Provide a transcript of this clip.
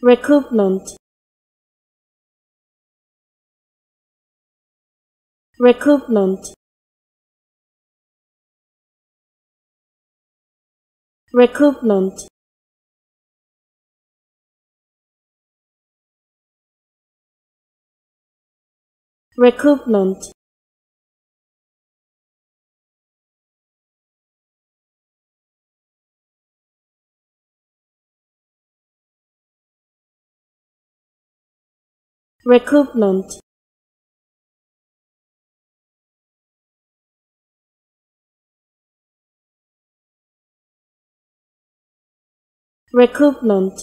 recoupment recoupment recoupment recoupment recoupment recoupment